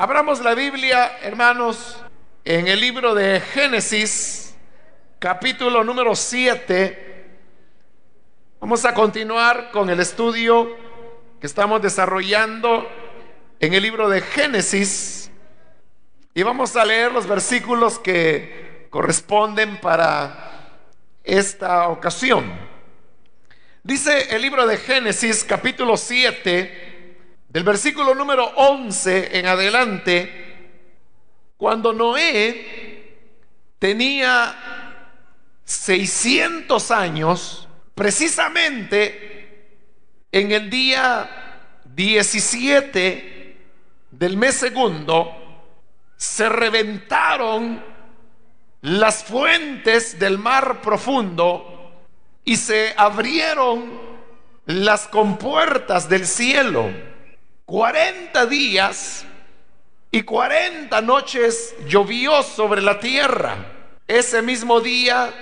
Abramos la Biblia, hermanos, en el libro de Génesis, capítulo número 7. Vamos a continuar con el estudio que estamos desarrollando en el libro de Génesis y vamos a leer los versículos que corresponden para esta ocasión. Dice el libro de Génesis capítulo 7, del versículo número 11 en adelante, cuando Noé tenía 600 años, precisamente en el día 17 del mes segundo, se reventaron las fuentes del mar profundo y se abrieron las compuertas del cielo 40 días y 40 noches llovió sobre la tierra. Ese mismo día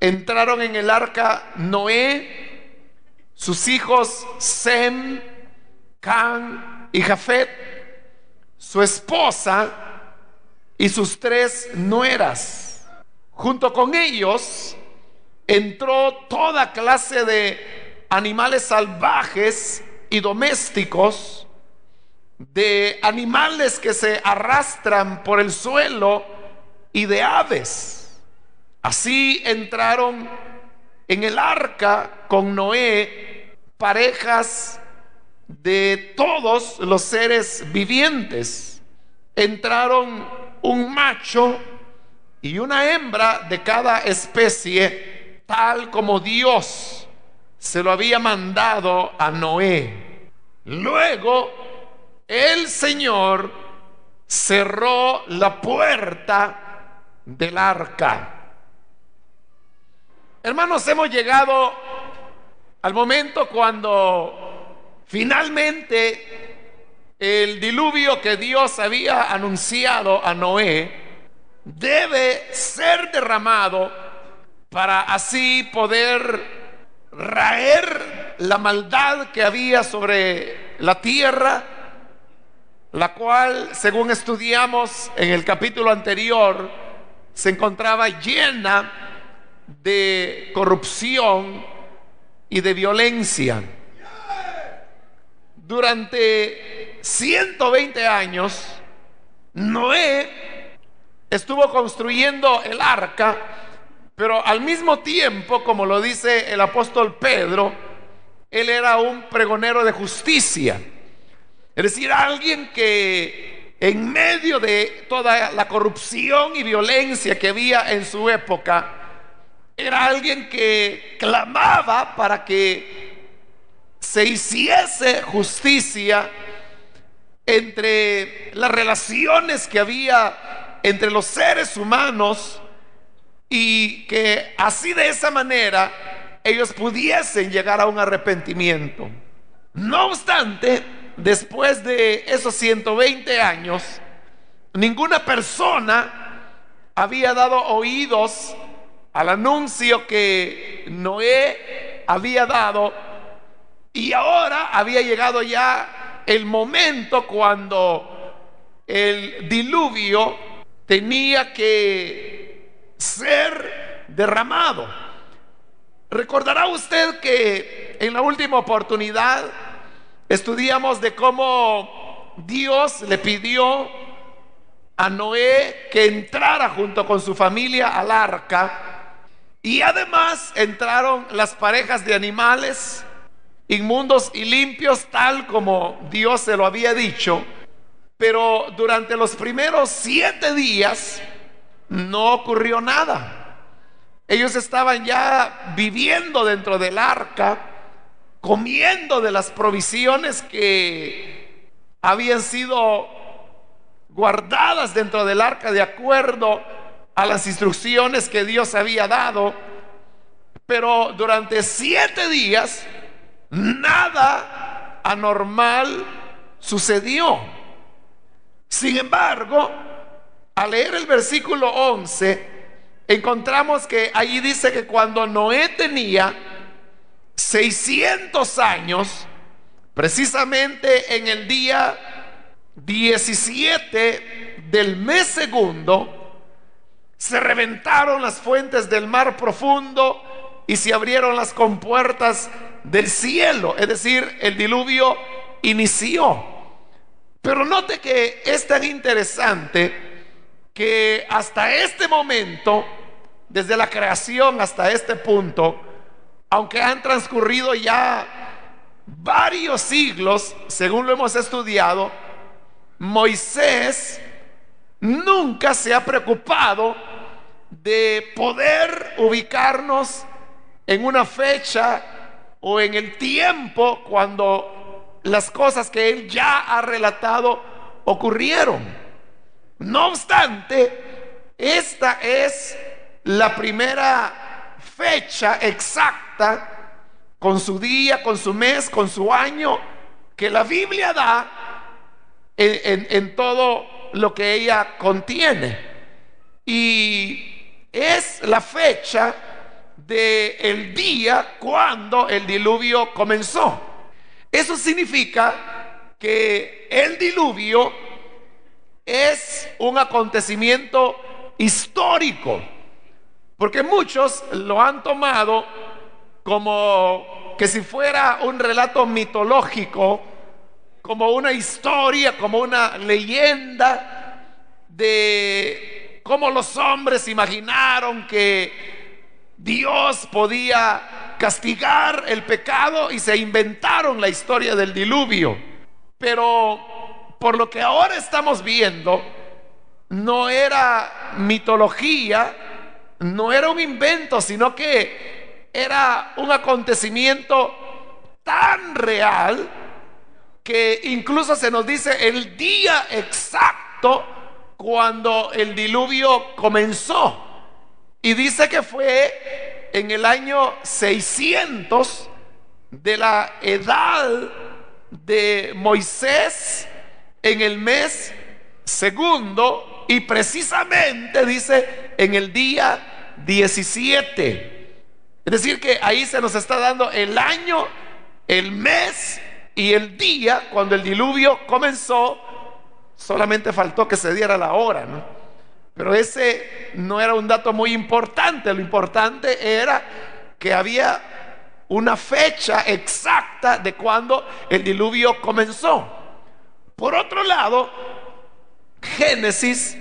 entraron en el arca Noé, sus hijos Sem, Can y Jafet, su esposa y sus tres nueras. Junto con ellos entró toda clase de animales salvajes y domésticos, de animales que se arrastran por el suelo y de aves. Así entraron en el arca con Noé parejas de todos los seres vivientes. Entraron un macho y una hembra de cada especie, tal como Dios se lo había mandado a Noé. Luego el Señor cerró la puerta del arca. Hermanos, hemos llegado al momento cuando finalmente el diluvio que Dios había anunciado a Noé debe ser derramado para así poder raer la maldad que había sobre la tierra la cual, según estudiamos en el capítulo anterior, se encontraba llena de corrupción y de violencia. Durante 120 años, Noé estuvo construyendo el arca, pero al mismo tiempo, como lo dice el apóstol Pedro, él era un pregonero de justicia. Es decir, alguien que en medio de toda la corrupción y violencia que había en su época, era alguien que clamaba para que se hiciese justicia entre las relaciones que había entre los seres humanos y que así de esa manera ellos pudiesen llegar a un arrepentimiento. No obstante, después de esos 120 años, ninguna persona había dado oídos al anuncio que Noé había dado y ahora había llegado ya el momento cuando el diluvio tenía que ser derramado. Recordará usted que en la última oportunidad Estudiamos de cómo Dios le pidió a Noé que entrara junto con su familia al arca y además entraron las parejas de animales inmundos y limpios tal como Dios se lo había dicho. Pero durante los primeros siete días no ocurrió nada. Ellos estaban ya viviendo dentro del arca comiendo de las provisiones que habían sido guardadas dentro del arca de acuerdo a las instrucciones que Dios había dado. Pero durante siete días nada anormal sucedió. Sin embargo, al leer el versículo 11, encontramos que allí dice que cuando Noé tenía 600 años, precisamente en el día 17 del mes segundo, se reventaron las fuentes del mar profundo y se abrieron las compuertas del cielo, es decir, el diluvio inició. Pero note que es tan interesante que hasta este momento, desde la creación hasta este punto, aunque han transcurrido ya varios siglos, según lo hemos estudiado, Moisés nunca se ha preocupado de poder ubicarnos en una fecha o en el tiempo cuando las cosas que él ya ha relatado ocurrieron. No obstante, esta es la primera fecha exacta con su día, con su mes, con su año, que la Biblia da en, todo lo que ella contiene. Y es la fecha del el día cuando el diluvio comenzó. Eso significa que el diluvio es un acontecimiento histórico, porque muchos lo han tomado como que si fuera un relato mitológico, como una historia, como una leyenda de cómo los hombres imaginaron que Dios podía castigar el pecado y se inventaron la historia del diluvio. Pero por lo que ahora estamos viendo, no era mitología, no era un invento, sino que era un acontecimiento tan real que incluso se nos dice el día exacto cuando el diluvio comenzó. Y dice que fue en el año 600 de la edad de Moisés en el mes segundo y precisamente dice en el día 17. Es decir, que ahí se nos está dando el año, el mes y el día, cuando el diluvio comenzó, solamente faltó que se diera la hora, ¿no? Pero ese no era un dato muy importante, lo importante era que había una fecha exacta de cuando el diluvio comenzó. Por otro lado, Génesis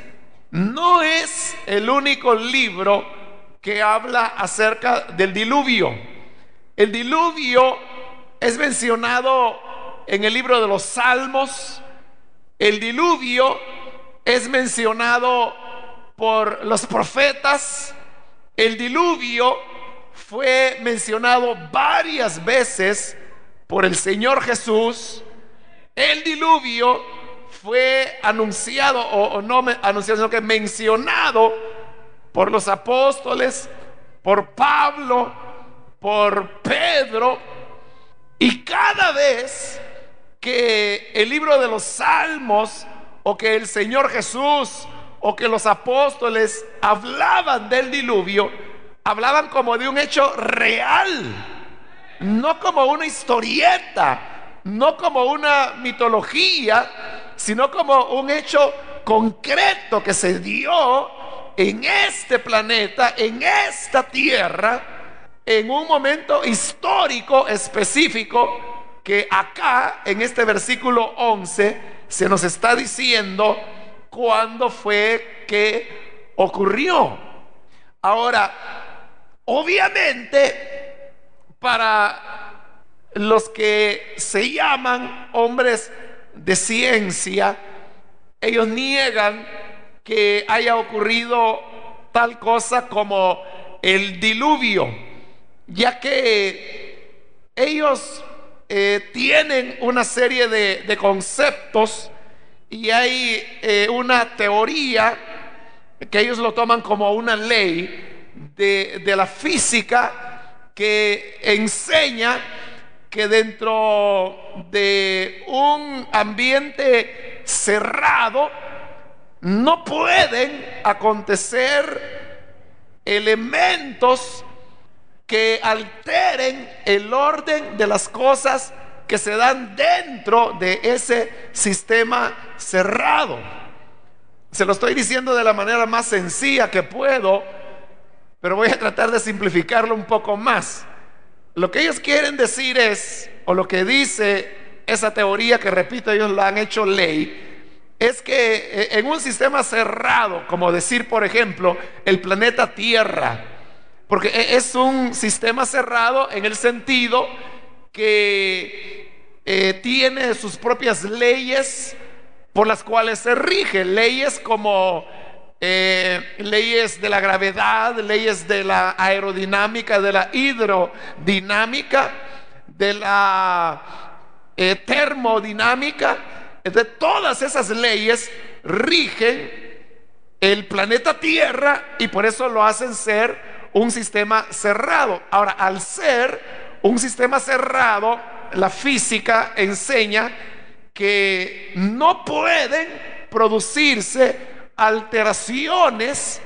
no es el único libro que habla acerca del diluvio. El diluvio es mencionado en el libro de los Salmos, el diluvio es mencionado por los profetas, el diluvio fue mencionado varias veces por el Señor Jesús, el diluvio fue anunciado, o, no anunciado, sino que mencionado por los apóstoles, por Pablo, por Pedro, y cada vez que el libro de los salmos o que el Señor Jesús o que los apóstoles hablaban del diluvio, hablaban como de un hecho real, no como una historieta, no como una mitología, sino como un hecho concreto que se dio en este planeta, en esta tierra, en un momento histórico específico que acá en este versículo 11 se nos está diciendo cuándo fue que ocurrió. Ahora, obviamente, para los que se llaman hombres de ciencia, ellos niegan que haya ocurrido tal cosa como el diluvio, ya que ellos eh, tienen una serie de, conceptos y hay eh, una teoría que ellos lo toman como una ley de, de la física que enseña que dentro de un ambiente cerrado no pueden acontecer elementos que alteren el orden de las cosas que se dan dentro de ese sistema cerrado. Se lo estoy diciendo de la manera más sencilla que puedo, pero voy a tratar de simplificarlo un poco más. Lo que ellos quieren decir es, o lo que dice esa teoría que repito, ellos la han hecho ley, es que eh, en un sistema cerrado, como decir, por ejemplo, el planeta Tierra, porque e, es un sistema cerrado en el sentido que eh, tiene sus propias leyes por las cuales se rige, leyes como eh, leyes de la gravedad, leyes de la aerodinámica, de la hidrodinámica, de la termodinámica entonces, todas esas leyes rigen el planeta Tierra y por eso lo hacen ser un sistema cerrado. Ahora, al ser un sistema cerrado, la física enseña que no pueden producirse alteraciones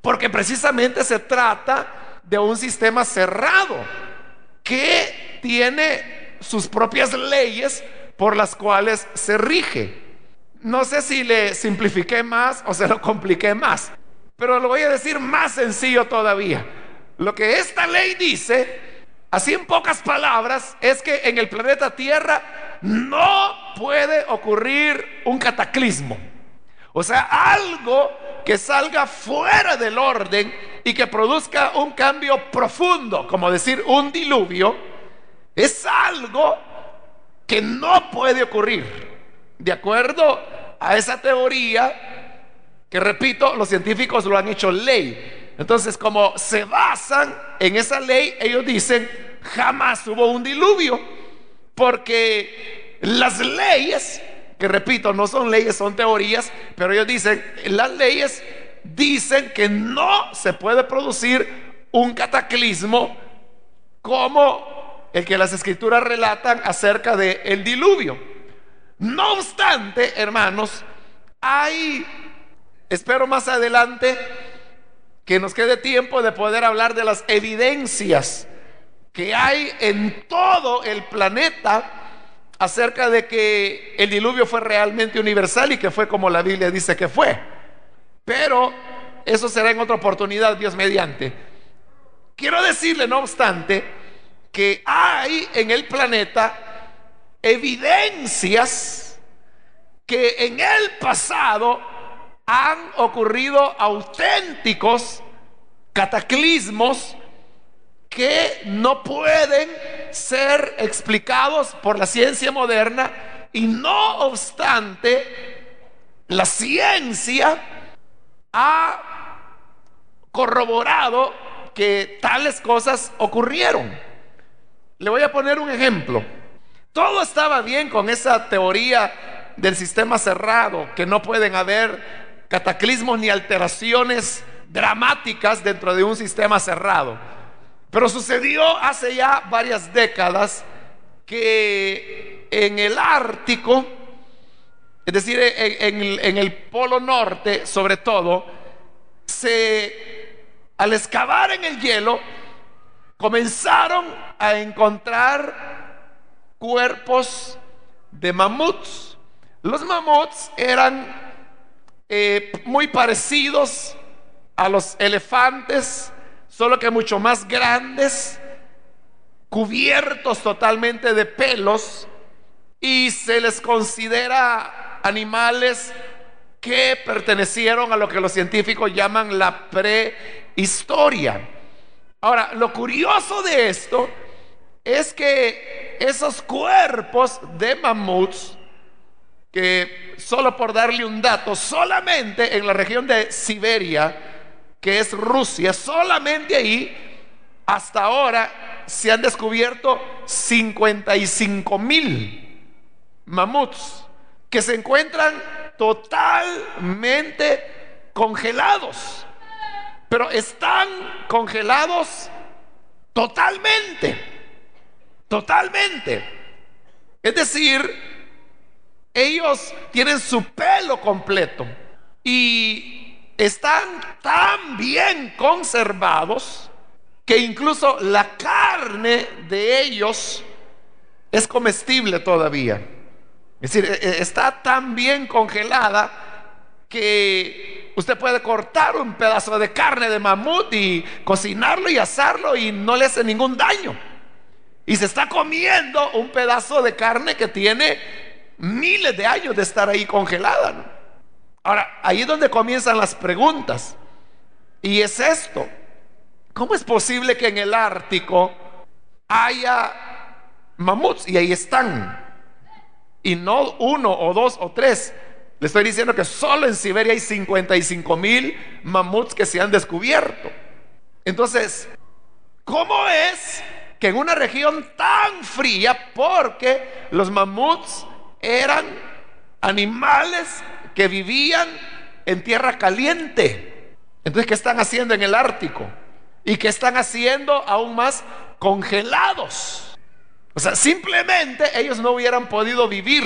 porque precisamente se trata de un sistema cerrado que tiene sus propias leyes por las cuales se rige. No sé si le simplifiqué más o se lo compliqué más, pero lo voy a decir más sencillo todavía. Lo que esta ley dice, así en pocas palabras, es que en el planeta Tierra no puede ocurrir un cataclismo. O sea, algo que salga fuera del orden y que produzca un cambio profundo, como decir un diluvio, es algo que no puede ocurrir. De acuerdo a esa teoría, que repito, los científicos lo han hecho ley. Entonces, como se basan en esa ley, ellos dicen, jamás hubo un diluvio, porque las leyes, que repito, no son leyes, son teorías, pero ellos dicen, las leyes dicen que no se puede producir un cataclismo como el que las escrituras relatan acerca del el diluvio. No obstante, hermanos, hay, espero más adelante, que nos quede tiempo de poder hablar de las evidencias que hay en todo el planeta acerca de que el diluvio fue realmente universal y que fue como la Biblia dice que fue. Pero eso será en otra oportunidad, Dios mediante. Quiero decirle, no obstante, que hay en el planeta evidencias que en el pasado han ocurrido auténticos cataclismos que no pueden ser explicados por la ciencia moderna y no obstante la ciencia ha corroborado que tales cosas ocurrieron. Le voy a poner un ejemplo. Todo estaba bien con esa teoría del sistema cerrado, que no pueden haber cataclismos ni alteraciones dramáticas dentro de un sistema cerrado. Pero sucedió hace ya varias décadas que en el Ártico, es decir, en, el Polo Norte sobre todo, se, al excavar en el hielo, comenzaron a encontrar cuerpos de mamuts. Los mamuts eran eh, muy parecidos a los elefantes, solo que mucho más grandes, cubiertos totalmente de pelos y se les considera animales que pertenecieron a lo que los científicos llaman la prehistoria. Ahora, lo curioso de esto es que esos cuerpos de mamuts, que solo por darle un dato, solamente en la región de Siberia, que es Rusia, solamente ahí, hasta ahora se han descubierto 55 mil mamuts que se encuentran totalmente congelados pero están congelados totalmente, totalmente. Es decir, ellos tienen su pelo completo y están tan bien conservados que incluso la carne de ellos es comestible todavía. Es decir, e, e, está tan bien congelada que usted puede cortar un pedazo de carne de mamut y cocinarlo y asarlo y no le hace ningún daño. Y se está comiendo un pedazo de carne que tiene miles de años de estar ahí congelada. Ahora, ahí es donde comienzan las preguntas. Y es esto. ¿Cómo es posible que en el Ártico haya mamuts? Y ahí están. Y no uno o dos o tres. Le estoy diciendo que solo en Siberia hay 55 mil mamuts que se han descubierto. Entonces, ¿cómo es que en una región tan fría, porque los mamuts eran animales que vivían en tierra caliente, entonces, ¿qué están haciendo en el Ártico? ¿Y qué están haciendo aún más congelados? O sea, simplemente ellos no hubieran podido vivir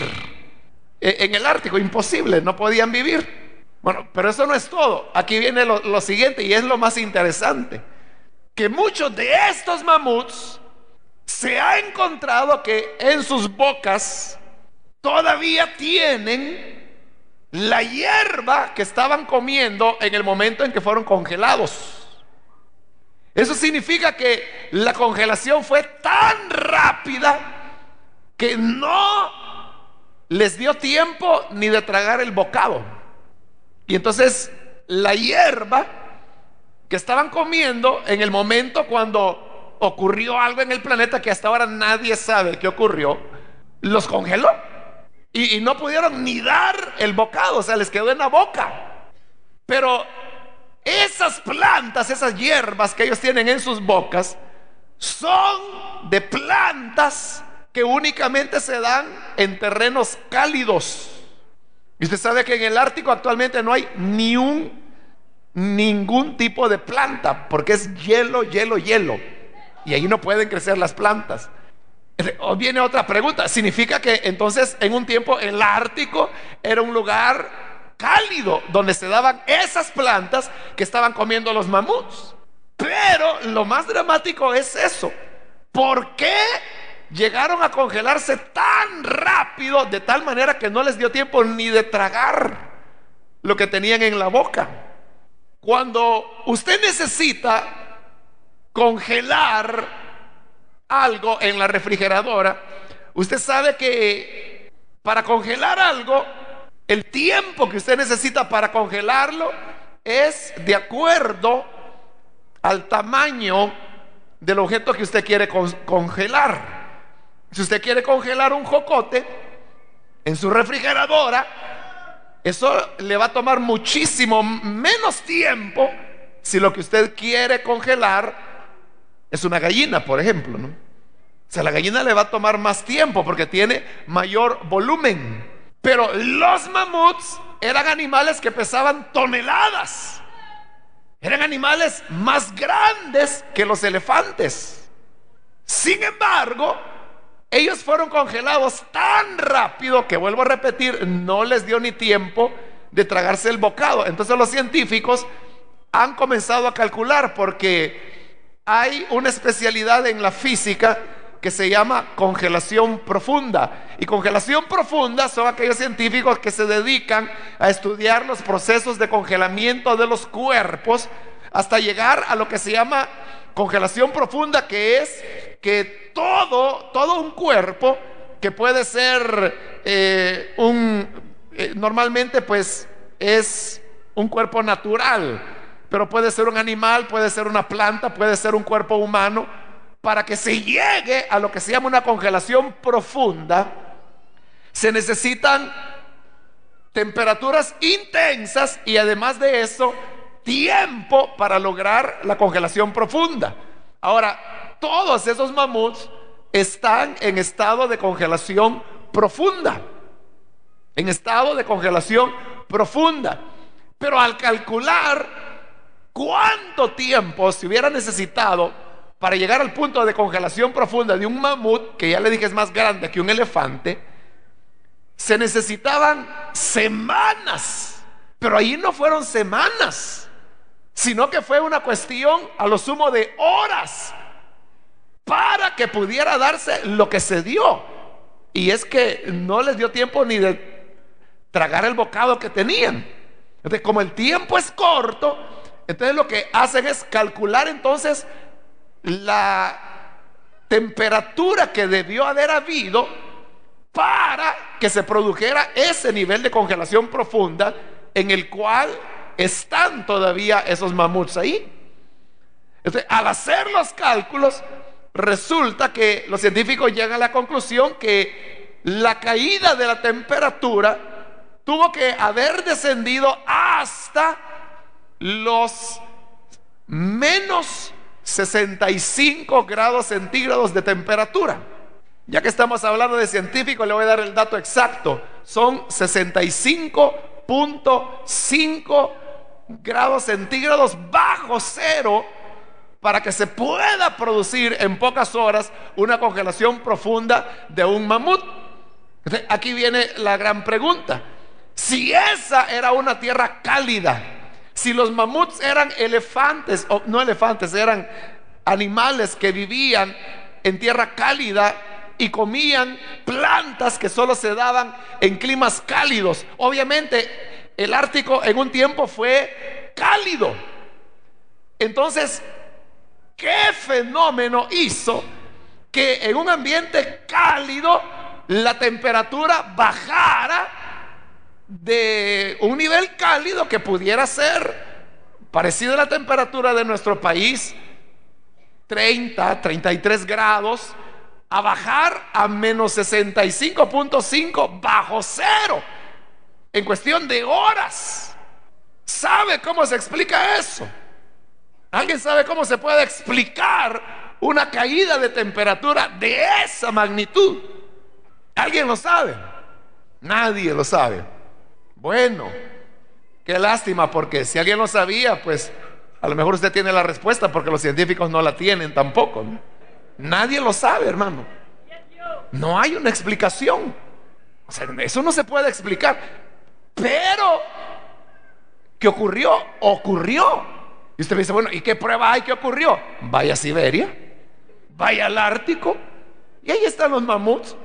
en el Ártico, imposible, no podían vivir. Bueno, pero eso no es todo. Aquí viene lo, lo siguiente y es lo más interesante. Que muchos de estos mamuts se ha encontrado que en sus bocas todavía tienen la hierba que estaban comiendo en el momento en que fueron congelados. Eso significa que la congelación fue tan rápida que no les dio tiempo ni de tragar el bocado. Y entonces la hierba que estaban comiendo en el momento cuando ocurrió algo en el planeta que hasta ahora nadie sabe qué ocurrió, los congeló. Y, no pudieron ni dar el bocado, o sea, les quedó en la boca. Pero esas plantas, esas hierbas que ellos tienen en sus bocas, son de plantas que únicamente se dan en terrenos cálidos. Y usted sabe que en el Ártico actualmente no hay ni un ningún tipo de planta, porque es hielo, hielo, hielo. Y ahí no pueden crecer las plantas. Viene otra pregunta. ¿Significa que entonces en un tiempo el Ártico era un lugar cálido donde se daban esas plantas que estaban comiendo los mamuts? Pero lo más dramático es eso. ¿Por qué llegaron a congelarse tan rápido de tal manera que no les dio tiempo ni de tragar lo que tenían en la boca? Cuando usted necesita congelar algo en la refrigeradora, usted sabe que para congelar algo, el tiempo que usted necesita para congelarlo es de acuerdo al tamaño del objeto que usted quiere congelar. Si usted quiere congelar un jocote en su refrigeradora, eso le va a tomar muchísimo menos tiempo si lo que usted quiere congelar es una gallina, por ejemplo, ¿no? O sea, la gallina le va a tomar más tiempo porque tiene mayor volumen. Pero los mamuts eran animales que pesaban toneladas. Eran animales más grandes que los elefantes. Sin embargo, ellos fueron congelados tan rápido que, vuelvo a repetir, no les dio ni tiempo de tragarse el bocado. Entonces los científicos han comenzado a calcular porque hay una especialidad en la física que se llama congelación profunda. Y congelación profunda son aquellos científicos que se dedican a estudiar los procesos de congelamiento de los cuerpos hasta llegar a lo que se llama congelación profunda, que es que todo, todo un cuerpo que puede ser eh, un, eh, normalmente pues es un cuerpo natural pero puede ser un animal, puede ser una planta, puede ser un cuerpo humano, para que se llegue a lo que se llama una congelación profunda, se necesitan temperaturas intensas y además de eso, tiempo para lograr la congelación profunda. Ahora, todos esos mamuts están en estado de congelación profunda. En estado de congelación profunda. Pero al calcular ¿Cuánto tiempo se hubiera necesitado para llegar al punto de congelación profunda de un mamut, que ya le dije es más grande que un elefante? Se necesitaban semanas, pero ahí no fueron semanas, sino que fue una cuestión a lo sumo de horas. para que pudiera darse lo que se dio. Y es que no les dio tiempo ni de tragar el bocado que tenían. Entonces, como el tiempo es corto, entonces lo que hacen es calcular entonces la temperatura que debió haber habido para que se produjera ese nivel de congelación profunda en el cual están todavía esos mamuts ahí. Entonces, al hacer los cálculos, resulta que los científicos llegan a la conclusión que la caída de la temperatura tuvo que haber descendido hasta los menos 65 grados centígrados de temperatura. Ya que estamos hablando de científicos, le voy a dar el dato exacto. Son 65.5 grados centígrados bajo cero para que se pueda producir en pocas horas una congelación profunda de un mamut. Aquí viene la gran pregunta. Si esa era una tierra cálida, si los mamuts eran elefantes, o no elefantes, eran animales que vivían en tierra cálida y comían plantas que solo se daban en climas cálidos. Obviamente, el Ártico en un tiempo fue cálido. Entonces, ¿qué fenómeno hizo que en un ambiente cálido la temperatura bajara de un nivel cálido que pudiera ser parecido a la temperatura de nuestro país, 30, 33 grados, a bajar a menos 65.5 bajo cero en cuestión de horas. ¿Sabe cómo se explica eso? ¿Alguien sabe cómo se puede explicar una caída de temperatura de esa magnitud? ¿Alguien lo sabe? Nadie lo sabe. Bueno, qué lástima, porque si alguien lo sabía, pues a lo mejor usted tiene la respuesta, porque los científicos no la tienen tampoco. Nadie lo sabe, hermano. No hay una explicación. O sea, eso no se puede explicar. Pero, ¿qué ocurrió? Ocurrió. Y usted me dice, bueno, ¿y qué prueba hay que ocurrió? Vaya a Siberia, vaya al Ártico, y ahí están los mamuts.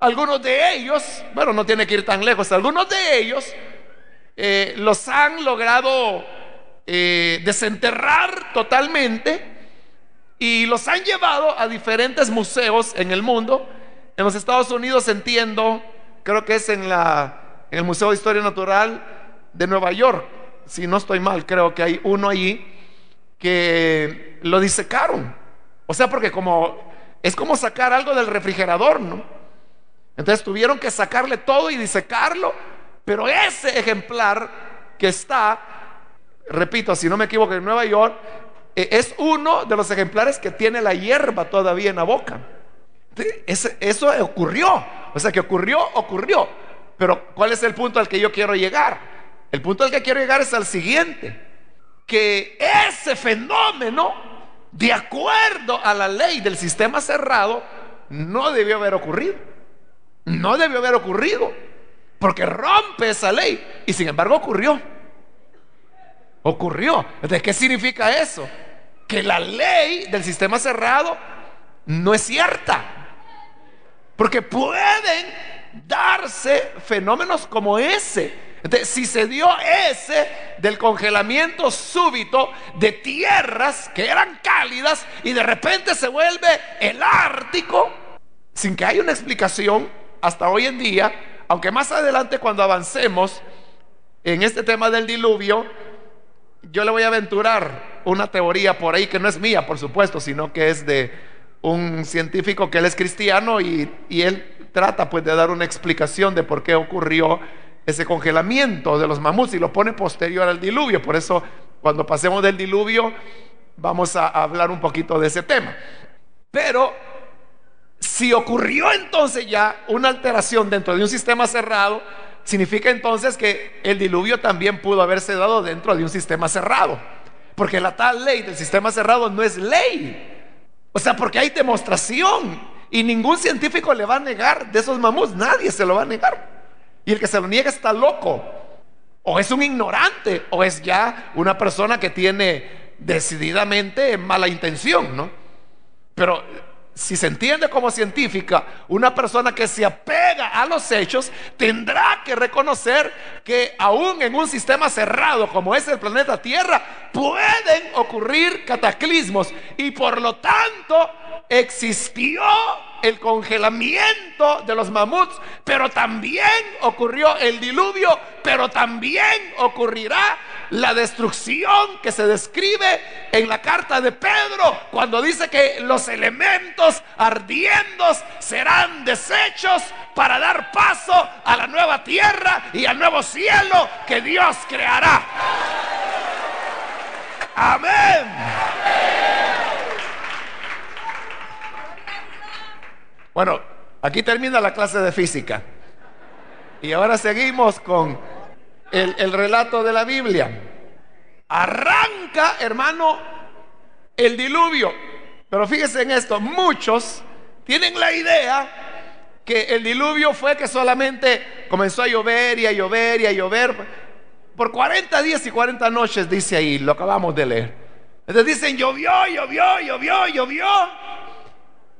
Algunos de ellos, bueno, no tiene que ir tan lejos, algunos de ellos eh, los han logrado eh, desenterrar totalmente y los han llevado a diferentes museos en el mundo. En los Estados Unidos entiendo, creo que es en, la, el Museo de Historia Natural de Nueva York, si no estoy mal, creo que hay uno allí que lo disecaron. O sea, porque como es como sacar algo del refrigerador, ¿no? Entonces tuvieron que sacarle todo y disecarlo, pero ese ejemplar que está, repito, si no me equivoco, en Nueva York, es uno de los ejemplares que tiene la hierba todavía en la boca. eso ocurrió, o sea que ocurrió, ocurrió. Pero ¿cuál es el punto al que yo quiero llegar? El punto al que quiero llegar es al siguiente, que ese fenómeno, de acuerdo a la ley del sistema cerrado, no debió haber ocurrido. No debió haber ocurrido, porque rompe esa ley. Y sin embargo ocurrió. Ocurrió. ¿De qué significa eso? Que la ley del sistema cerrado no es cierta. Porque pueden darse fenómenos como ese. si se dio ese del congelamiento súbito de tierras que eran cálidas y de repente se vuelve el Ártico, sin que haya una explicación, hasta hoy en día, aunque más adelante cuando avancemos en este tema del diluvio, yo le voy a aventurar una teoría por ahí que no es mía, por supuesto, sino que es de un científico que él es cristiano y, él trata pues de dar una explicación de por qué ocurrió ese congelamiento de los mamuts y lo pone posterior al diluvio. Por eso cuando pasemos del diluvio vamos a hablar un poquito de ese tema. Pero si ocurrió entonces ya una alteración dentro de un sistema cerrado, significa entonces que el diluvio también pudo haberse dado dentro de un sistema cerrado. Porque la tal ley del sistema cerrado no es ley. O sea, porque hay demostración. Y ningún científico le va a negar de esos mamuts. Nadie se lo va a negar. Y el que se lo niega está loco. O es un ignorante. O es ya una persona que tiene decididamente mala intención, ¿no? Pero si se entiende como científica, una persona que se apega a los hechos tendrá que reconocer que aún en un sistema cerrado como es el planeta Tierra, pueden ocurrir cataclismos y por lo tanto existió el congelamiento de los mamuts, pero también ocurrió el diluvio, pero también ocurrirá la destrucción que se describe en la carta de Pedro cuando dice que los elementos ardiendos serán desechos para dar paso a la nueva tierra y al nuevo cielo que Dios creará. Amén. Bueno, aquí termina la clase de física. Y ahora seguimos con el, relato de la Biblia. Arranca, hermano, el diluvio. Pero fíjese en esto, muchos tienen la idea que el diluvio fue que solamente comenzó a llover y a llover y a llover. Por 40 días y 40 noches, dice ahí, lo acabamos de leer. Entonces dicen, llovió, llovió, llovió, llovió.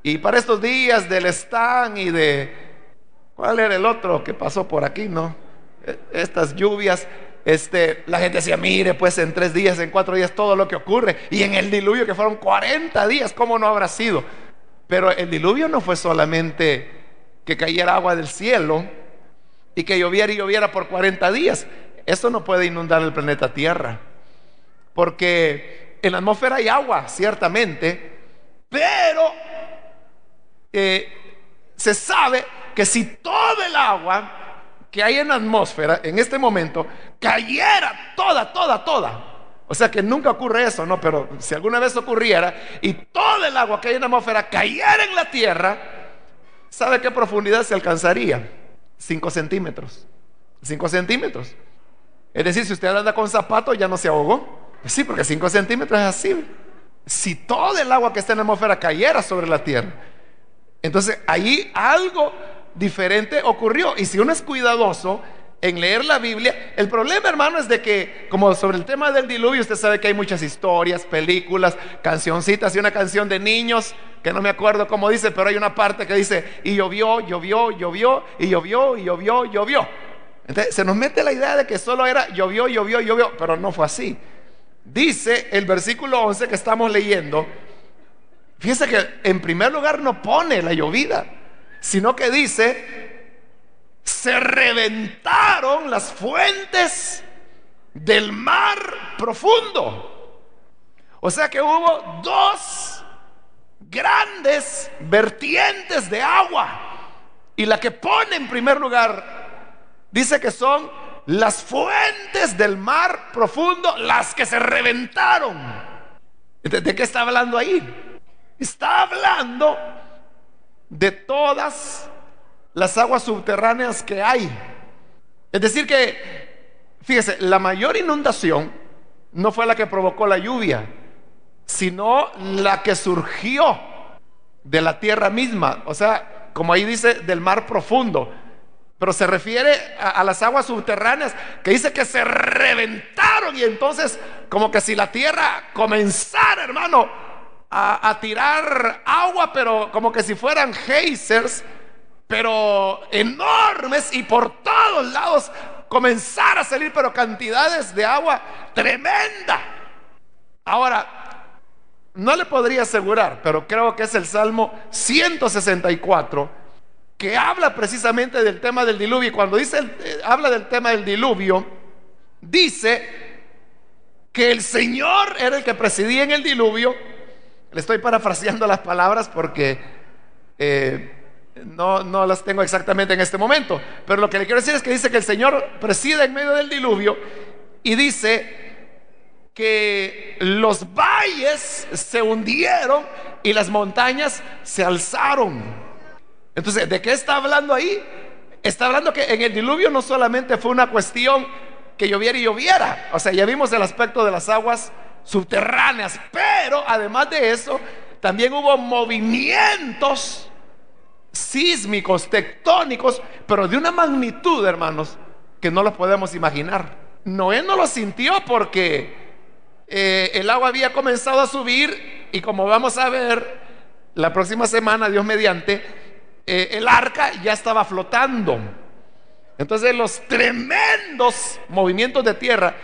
Y para estos días del Stan y de... ¿Cuál era el otro que pasó por aquí, no? E, estas lluvias, este, la gente decía, mire, pues en tres días, en cuatro días, todo lo que ocurre. Y en el diluvio, que fueron 40 días, ¿cómo no habrá sido? Pero el diluvio no fue solamente que cayera agua del cielo y que lloviera y lloviera por 40 días. Eso no puede inundar el planeta Tierra. Porque en la atmósfera hay agua, ciertamente, pero eh, se sabe que si todo el agua que hay en la atmósfera en este momento cayera toda, toda, toda. O sea que nunca ocurre eso, ¿no? Pero si alguna vez ocurriera y todo el agua que hay en la atmósfera cayera en la tierra, ¿sabe qué profundidad se alcanzaría? 5 centímetros. 5 centímetros. Es decir, si usted anda con zapatos ya no se ahogó. Sí, porque 5 centímetros es así. Si todo el agua que está en la atmósfera cayera sobre la tierra, entonces ahí algo diferente ocurrió. Y si uno es cuidadoso en leer la Biblia, el problema, hermano, es de que, como sobre el tema del diluvio, usted sabe que hay muchas historias, películas, cancioncitas y una canción de niños, que no me acuerdo cómo dice, pero hay una parte que dice, y llovió, llovió, llovió, y llovió, y llovió, llovió. Entonces se nos mete la idea de que solo era llovió, llovió, llovió, pero no fue así. Dice el versículo 11 que estamos leyendo, Fíjese que en primer lugar no pone la llovida, sino que dice, se reventaron las fuentes del mar profundo. O sea que hubo dos grandes vertientes de agua. Y la que pone en primer lugar, dice que son las fuentes del mar profundo, las que se reventaron. ¿De qué está hablando ahí? Está hablando de todas las aguas subterráneas que hay. Es decir que, fíjese, la mayor inundación no fue la que provocó la lluvia, sino la que surgió de la tierra misma. O sea, como ahí dice, del mar profundo. Pero se refiere a, a, las aguas subterráneas, que dice que se reventaron y entonces como que si la tierra comenzara, hermano, a, tirar agua, pero como que si fueran geysers, pero enormes y por todos lados comenzar a salir, pero cantidades de agua tremenda. Ahora, no le podría asegurar, pero creo que es el Salmo 164 que habla precisamente del tema del diluvio. Y cuando dice, eh, habla del tema del diluvio, dice que el Señor era el que presidía en el diluvio le estoy parafraseando las palabras porque eh, no, no las tengo exactamente en este momento. Pero lo que le quiero decir es que dice que el Señor preside en medio del diluvio y dice que los valles se hundieron y las montañas se alzaron. Entonces, ¿de qué está hablando ahí? Está hablando que en el diluvio no solamente fue una cuestión que lloviera y lloviera. O sea, ya vimos el aspecto de las aguas subterráneas. Pero además de eso, también hubo movimientos sísmicos, tectónicos, pero de una magnitud, hermanos, que no los podemos imaginar. Noé no lo sintió porque eh, el agua había comenzado a subir y como vamos a ver, la próxima semana, Dios mediante, eh, el arca ya estaba flotando. Entonces los tremendos movimientos de tierra,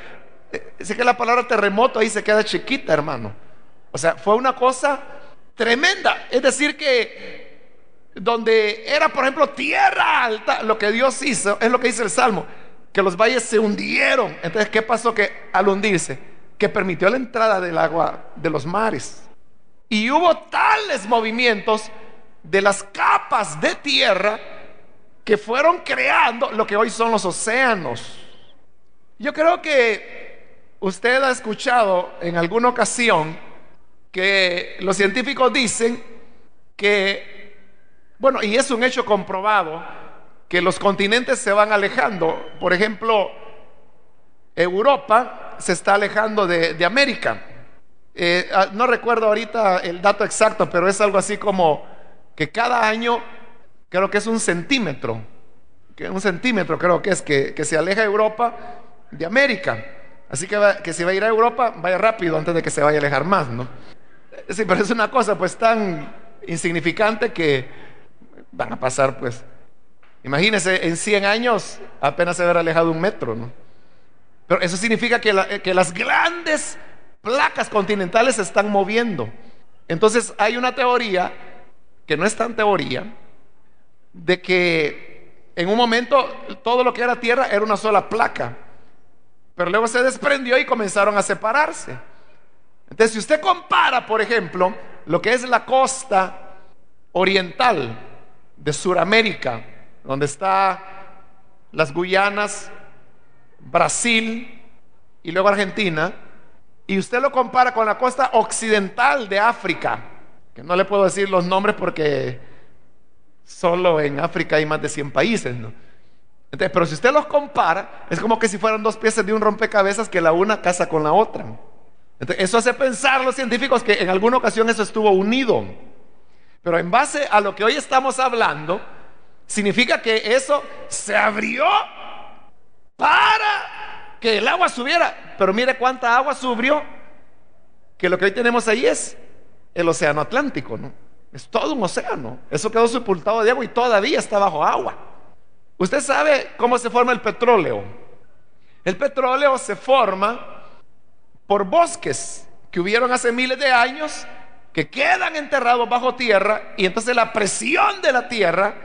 eh, sé que la palabra terremoto ahí se queda chiquita, hermano. O sea, fue una cosa tremenda. Es decir, que donde era, por ejemplo, tierra alta, lo que Dios hizo, es lo que dice el Salmo, que los valles se hundieron. Entonces, ¿qué pasó? Que al hundirse, que permitió la entrada del agua de los mares. Y hubo tales movimientos de las capas de tierra que fueron creando lo que hoy son los océanos. Yo creo que usted ha escuchado en alguna ocasión que los científicos dicen que, bueno, y es un hecho comprobado, que los continentes se van alejando. Por ejemplo, Europa se está alejando de, América. Eh, ah, no recuerdo ahorita el dato exacto, pero es algo así como que cada año, creo que es un centímetro, que un centímetro creo que es que, se aleja Europa de América. Así que, que si va a ir a Europa, vaya rápido antes de que se vaya a alejar más, ¿no? Sí, pero es una cosa pues tan insignificante que van a pasar pues, imagínense, en 100 años apenas se habrá alejado un metro, ¿no? Pero eso significa que, que las grandes placas continentales se están moviendo. Entonces hay una teoría, que no es tan teoría, de que en un momento todo lo que era tierra era una sola placa, pero luego se desprendió y comenzaron a separarse. Entonces, si usted compara, por ejemplo, lo que es la costa oriental de Sudamérica, donde está las Guyanas, Brasil y luego Argentina, y usted lo compara con la costa occidental de África, que no le puedo decir los nombres porque solo en África hay más de 100 países, ¿no? Entonces, pero si usted los compara, es como que si fueran dos piezas de un rompecabezas que la una casa con la otra eso hace pensar los científicos que en alguna ocasión eso estuvo unido. Pero en base a lo que hoy estamos hablando, significa que eso se abrió para que el agua subiera. Pero mire cuánta agua subió, que lo que hoy tenemos ahí es el océano Atlántico, ¿no? Es todo un océano. Eso quedó sepultado de agua y todavía está bajo agua. Usted sabe cómo se forma el petróleo. El petróleo se forma por bosques que hubieron hace miles de años, que quedan enterrados bajo tierra, y entonces la presión de la tierra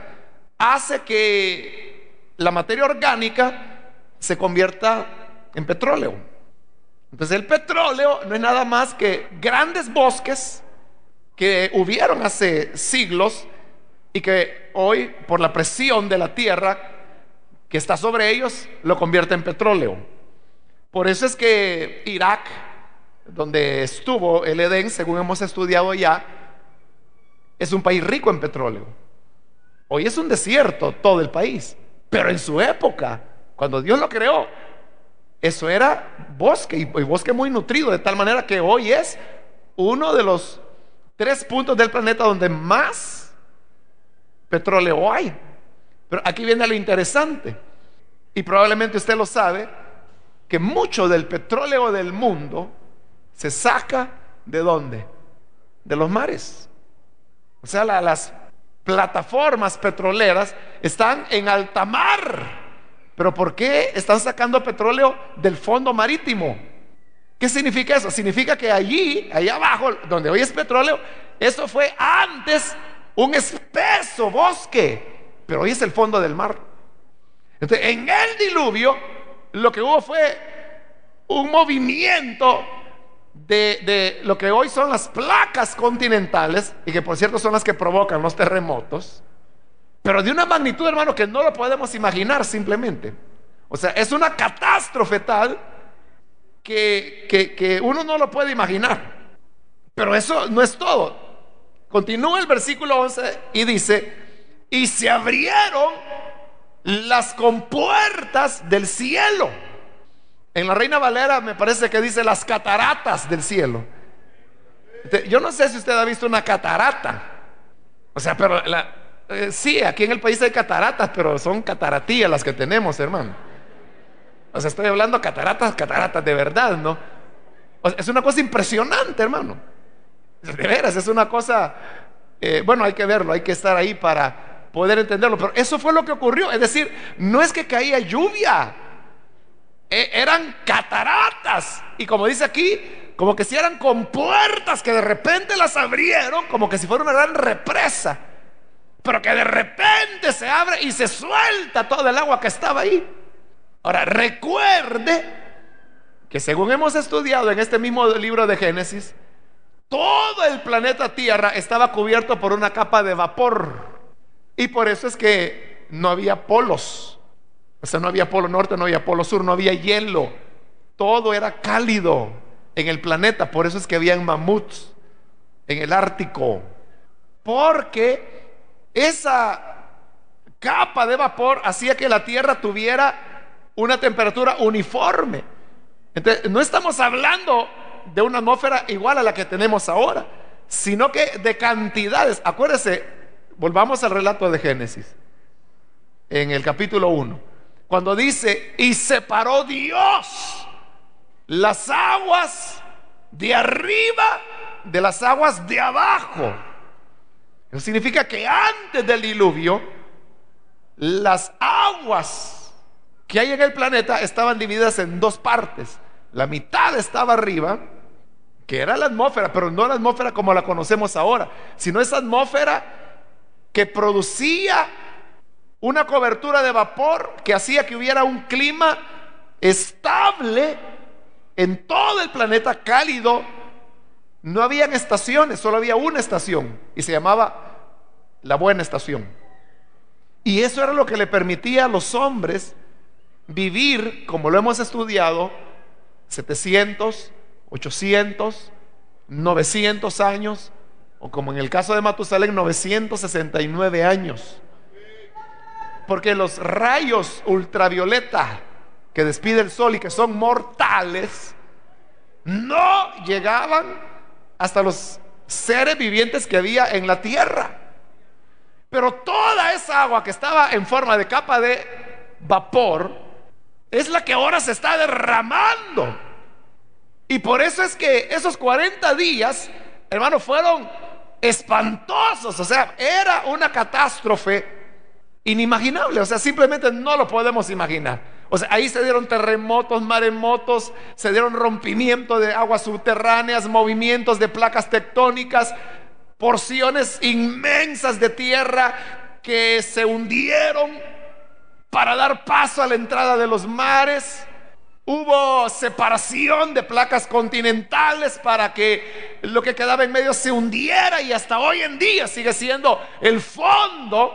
hace que la materia orgánica se convierta en petróleo. Entonces el petróleo no es nada más que grandes bosques que hubieron hace siglos y que hoy por la presión de la tierra que está sobre ellos lo convierte en petróleo. Por eso es que Irak, donde estuvo el Edén, según hemos estudiado ya, es un país rico en petróleo. Hoy es un desierto todo el país, pero en su época, cuando Dios lo creó, eso era bosque y, bosque muy nutrido, de tal manera que hoy es uno de los tres puntos del planeta donde más petróleo hay. Pero aquí viene lo interesante, y probablemente usted lo sabe, que mucho del petróleo del mundo se saca de dónde? De los mares. O sea, las plataformas petroleras están en alta mar. Pero ¿por qué están sacando petróleo del fondo marítimo? ¿Qué significa eso? Significa que allí, ahí abajo, donde hoy es petróleo, eso fue antes un espeso bosque, pero hoy es el fondo del mar. Entonces, en el diluvio, lo que hubo fue un movimiento de, lo que hoy son las placas continentales, y que por cierto son las que provocan los terremotos, pero de una magnitud, hermano, que no lo podemos imaginar simplemente. O sea, es una catástrofe tal que, que uno no lo puede imaginar. Pero eso no es todo. Continúa el versículo 11 y dice, y se abrieron las compuertas del cielo. En la Reina Valera me parece que dice las cataratas del cielo. Yo no sé si usted ha visto una catarata. O sea, pero eh, sí, aquí en el país hay cataratas, pero son cataratías las que tenemos, hermano. O sea, estoy hablando cataratas, cataratas de verdad, ¿no? es una cosa impresionante, hermano. De veras, es una cosa Eh, bueno, hay que verlo, hay que estar ahí para poder entenderlo. Pero eso fue lo que ocurrió. Es decir, no es que caía lluvia, e, eran cataratas. Y como dice aquí, como que si eran compuertas que de repente las abrieron, como que si fuera una gran represa. Pero que de repente se abre y se suelta todo el agua que estaba ahí. Ahora, recuerde que según hemos estudiado en este mismo libro de Génesis, todo el planeta Tierra estaba cubierto por una capa de vapor. Y por eso es que no había polos. O sea, no había polo norte, no había polo sur, no había hielo. Todo era cálido en el planeta. Por eso es que habían mamuts en el Ártico. Porque esa capa de vapor hacía que la Tierra tuviera una temperatura uniforme. Entonces, no estamos hablando de una atmósfera igual a la que tenemos ahora, sino que de cantidades. Acuérdese, volvamos al relato de Génesis, en el capítulo 1, cuando dice, y separó Dios las aguas de arriba de las aguas de abajo. Eso significa que antes del diluvio, las aguas que hay en el planeta estaban divididas en dos partes. La mitad estaba arriba, que era la atmósfera, pero no la atmósfera como la conocemos ahora, sino esa atmósfera que producía una cobertura de vapor que hacía que hubiera un clima estable en todo el planeta cálido. No habían estaciones, solo había una estación y se llamaba la buena estación. Y eso era lo que le permitía a los hombres vivir, como lo hemos estudiado, 700, 800, 900 años, o como en el caso de Matusalén, 969 años. Porque los rayos ultravioleta que despide el sol y que son mortales, no llegaban hasta los seres vivientes que había en la tierra. Pero toda esa agua que estaba en forma de capa de vapor, es la que ahora se está derramando. Y por eso es que esos 40 días, hermano, fueron espantosos. O sea, era una catástrofe inimaginable. O sea, simplemente no lo podemos imaginar. O sea, ahí se dieron terremotos, maremotos, se dieron rompimientos de aguas subterráneas, movimientos de placas tectónicas, porciones inmensas de tierra que se hundieron para dar paso a la entrada de los mares. Hubo separación de placas continentales para que lo que quedaba en medio se hundiera y hasta hoy en día sigue siendo el fondo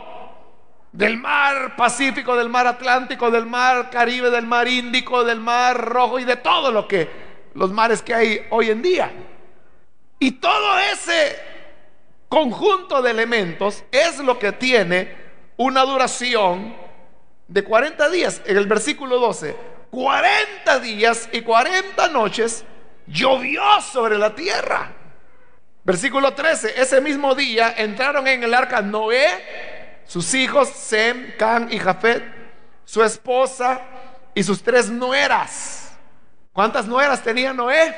del mar Pacífico, del mar Atlántico, del mar Caribe, del mar Índico, del mar Rojo y de todo lo que los mares que hay hoy en día. Y todo ese conjunto de elementos es lo que tiene una duración de 40 días, en el versículo 12, 40 días y 40 noches llovió sobre la tierra. Versículo 13, ese mismo día entraron en el arca Noé, sus hijos Sem, Can y Jafet, su esposa y sus tres nueras. ¿Cuántas nueras tenía Noé?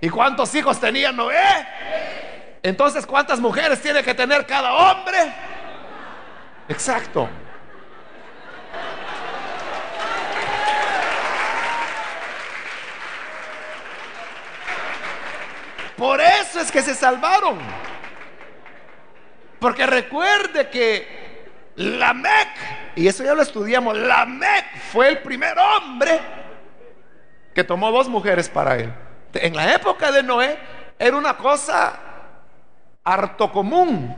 ¿Y cuántos hijos tenía Noé? Entonces, ¿cuántas mujeres tiene que tener cada hombre? Exacto. Por eso es que se salvaron. Porque recuerde que Lamec, y eso ya lo estudiamos, Lamec fue el primer hombre que tomó dos mujeres para él. En la época de Noé era una cosa harto común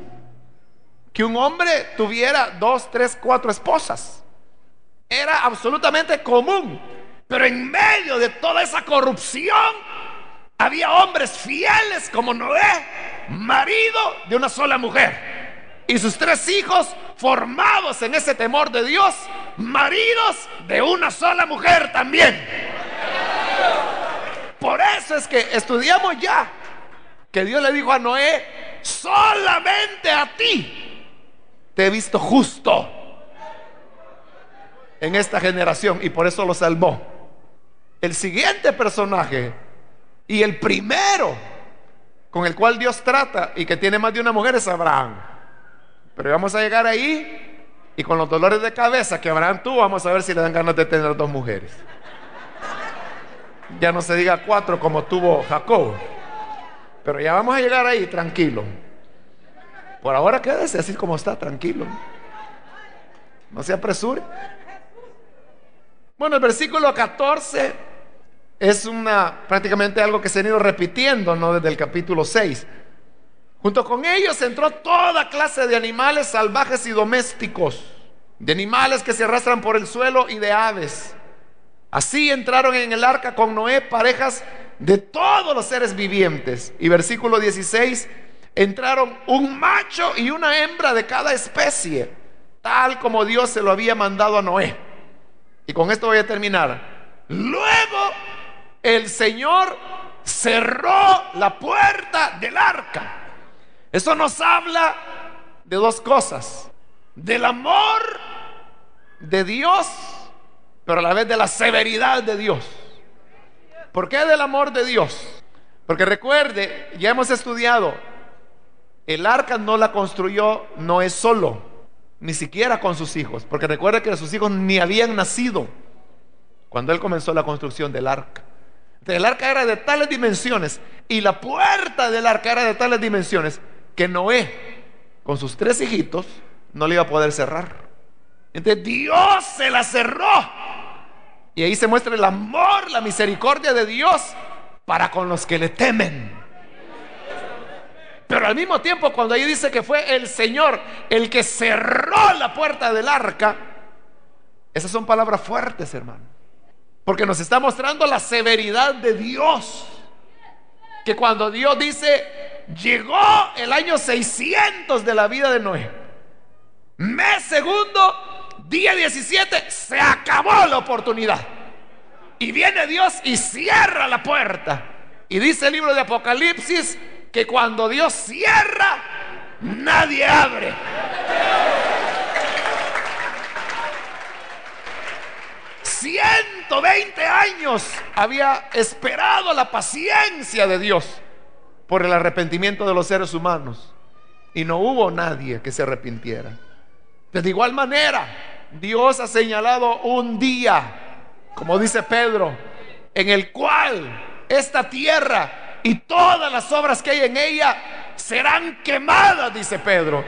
que un hombre tuviera dos, tres, cuatro esposas. Era absolutamente común. Pero en medio de toda esa corrupción, había hombres fieles como Noé, marido de una sola mujer. Y sus tres hijos formados en ese temor de Dios, maridos de una sola mujer también. Por eso es que estudiamos ya que Dios le dijo a Noé, solamente a ti te he visto justo en esta generación y por eso lo salvó. El siguiente personaje y el primero con el cual Dios trata y que tiene más de una mujer es Abraham. Pero vamos a llegar ahí y con los dolores de cabeza que Abraham tuvo, vamos a ver si le dan ganas de tener dos mujeres. Ya no se diga cuatro como tuvo Jacob. Pero ya vamos a llegar ahí, tranquilo. Por ahora quédese así como está, tranquilo. No se apresure. Bueno, el versículo 14 es una prácticamente algo que se ha ido repitiendo, ¿no? Desde el capítulo 6. Junto con ellos entró toda clase de animales salvajes y domésticos, de animales que se arrastran por el suelo y de aves. Así entraron en el arca con Noé parejas de todos los seres vivientes. Y versículo 16, entraron un macho y una hembra de cada especie, tal como Dios se lo había mandado a Noé. Y con esto voy a terminar. Luego el Señor cerró la puerta del arca. Eso nos habla de dos cosas. Del amor de Dios pero a la vez de la severidad de Dios. ¿Por qué del amor de Dios? Porque recuerde, ya hemos estudiado, el arca no la construyó no es solo, ni siquiera con sus hijos, porque recuerde que sus hijos ni habían nacido cuando él comenzó la construcción del arca. El arca era de tales dimensiones y la puerta del arca era de tales dimensiones que Noé, con sus tres hijitos, no le iba a poder cerrar. Entonces Dios se la cerró. Y ahí se muestra el amor, la misericordia de Dios para con los que le temen. Pero al mismo tiempo, cuando ahí dice que fue el Señor el que cerró la puerta del arca, esas son palabras fuertes, hermano. Porque nos está mostrando la severidad de Dios. Que cuando Dios dice, llegó el año 600 de la vida de Noé, mes segundo, día 17, se acabó la oportunidad. Y viene Dios y cierra la puerta. Y dice el libro de Apocalipsis que cuando Dios cierra, nadie abre. ...120 años había esperado la paciencia de Dios por el arrepentimiento de los seres humanos. Y no hubo nadie que se arrepintiera. De igual manera, Dios ha señalado un día, como dice Pedro, en el cual esta tierra y todas las obras que hay en ella serán quemadas, dice Pedro.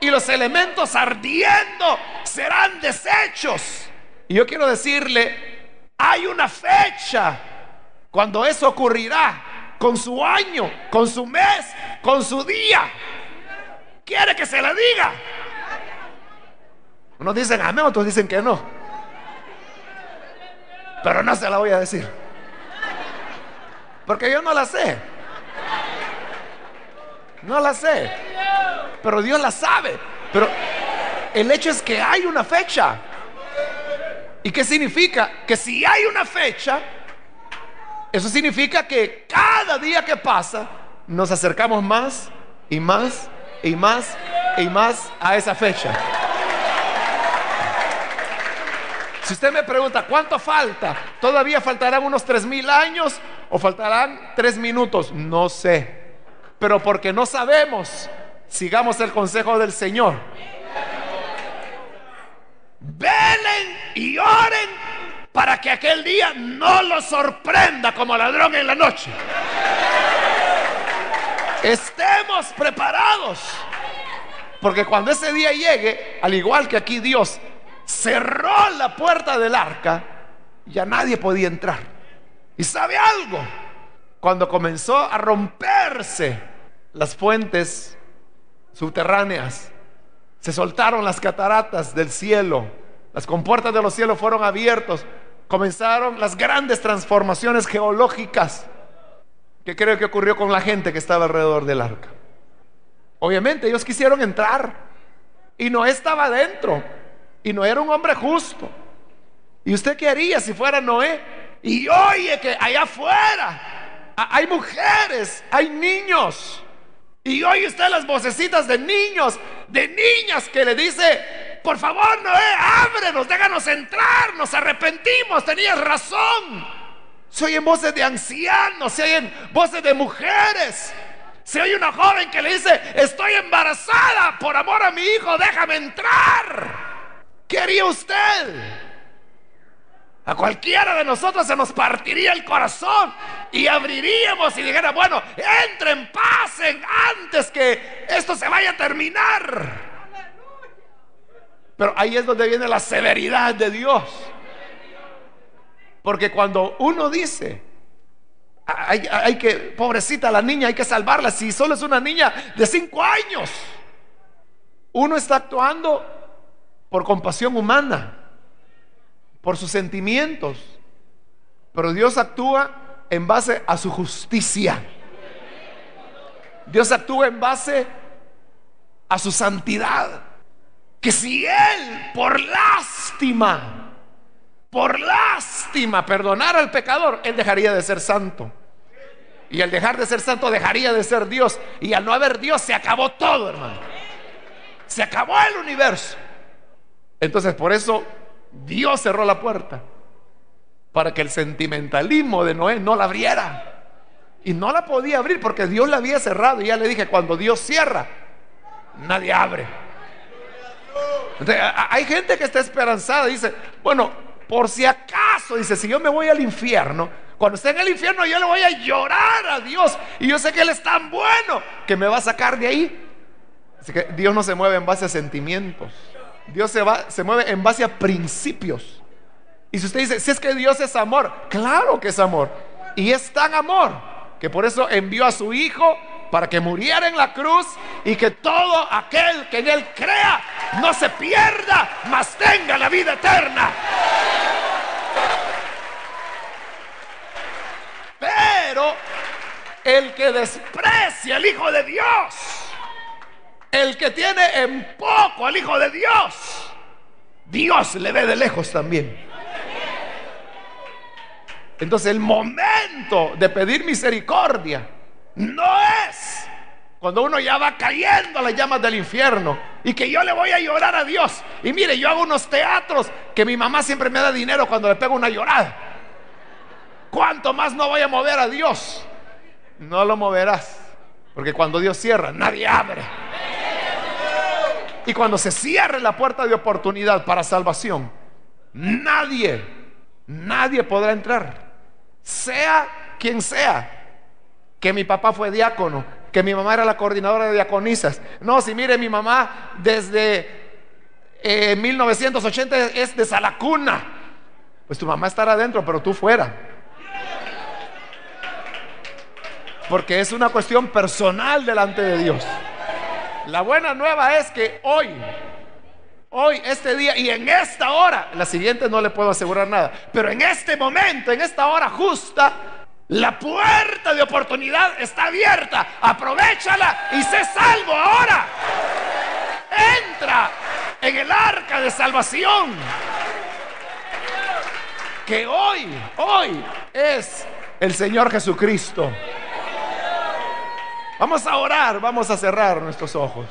Y los elementos ardiendo serán desechos. Y yo quiero decirle, hay una fecha cuando eso ocurrirá, con su año, con su mes, con su día. ¿Quiere que se la diga? Unos dicen amén, otros dicen que no. Pero no se la voy a decir. Porque yo no la sé. No la sé. Pero Dios la sabe. Pero el hecho es que hay una fecha. ¿Y qué significa? Que si hay una fecha, eso significa que cada día que pasa nos acercamos más y más y más y más a esa fecha. Si usted me pregunta, ¿cuánto falta? ¿Todavía faltarán unos tres mil años o faltarán tres minutos? No sé. Pero porque no sabemos, sigamos el consejo del Señor. Velen y oren para que aquel día no los sorprenda como ladrón en la noche. Estemos preparados. Porque cuando ese día llegue, al igual que aquí Dios cerró la puerta del arca, ya nadie podía entrar. ¿Y sabe algo? Cuando comenzó a romperse las fuentes subterráneas, se soltaron las cataratas del cielo, las compuertas de los cielos fueron abiertos, comenzaron las grandes transformaciones geológicas que creo que ocurrió con la gente que estaba alrededor del arca. Obviamente ellos quisieron entrar y no estaba dentro y no era un hombre justo. ¿Y usted qué haría si fuera Noé? Y oye que allá afuera hay mujeres, hay niños. Y oye usted las vocecitas de niños, de niñas que le dice, por favor Noé, ábrenos, déjanos entrar, nos arrepentimos, tenías razón. Se oyen voces de ancianos, se oyen voces de mujeres Si hay una joven que le dice, estoy embarazada por amor a mi hijo, déjame entrar. ¿Qué haría usted? A cualquiera de nosotros se nos partiría el corazón y abriríamos y dijera, bueno, entren, pasen antes que esto se vaya a terminar. Pero ahí es donde viene la severidad de Dios. Porque cuando uno dice, hay, que, pobrecita la niña, hay que salvarla, si solo es una niña de cinco años, uno está actuando por compasión humana por sus sentimientos, pero Dios actúa en base a su justicia. Dios actúa en base a su santidad. Que si Él, por lástima, por lástima, perdonara al pecador, Él dejaría de ser santo. Y al dejar de ser santo, dejaría de ser Dios. Y al no haber Dios, se acabó todo, hermano. Se acabó el universo. Entonces, por eso Dios cerró la puerta para que el sentimentalismo de Noé no la abriera. Y no la podía abrir porque Dios la había cerrado. Y ya le dije, cuando Dios cierra, nadie abre. hay gente que está esperanzada. Dice, bueno, por si acaso, dice, si yo me voy al infierno, cuando esté en el infierno yo le voy a llorar a Dios. Y yo sé que Él es tan bueno que me va a sacar de ahí. Así que Dios no se mueve en base a sentimientos. Dios se, va, se mueve en base a principios. Y si usted dice, si es que Dios es amor, claro que es amor. Y es tan amor que por eso envió a su Hijo para que muriera en la cruz y que todo aquel que en Él crea no se pierda, mas tenga la vida eterna. Pero el que desprecia al Hijo de Dios, el que tiene en poco al Hijo de Dios, Dios le ve de lejos también. Entonces el momento de pedir misericordia no es cuando uno ya va cayendo a las llamas del infierno y que yo le voy a llorar a Dios. Y mire, yo hago unos teatros que mi mamá siempre me da dinero cuando le pego una llorada. ¿Cuánto más no voy a mover a Dios? No lo moverás. Porque cuando Dios cierra, nadie abre. Y cuando se cierre la puerta de oportunidad para salvación, nadie, nadie podrá entrar. Sea quien sea. Que mi papá fue diácono, que mi mamá era la coordinadora de diaconisas. No, si mire, mi mamá desde 1980 eh, es de Salacuna. Pues tu mamá estará adentro, pero tú fuera. Porque es una cuestión personal delante de Dios. La buena nueva es que hoy, hoy, este día y en esta hora, la siguiente no le puedo asegurar nada, pero en este momento, en esta hora justa, la puerta de oportunidad está abierta. Aprovechala y sé salvo ahora. Entra en el arca de salvación. Que hoy, hoy es el Señor Jesucristo. Vamos a orar, vamos a cerrar nuestros ojos.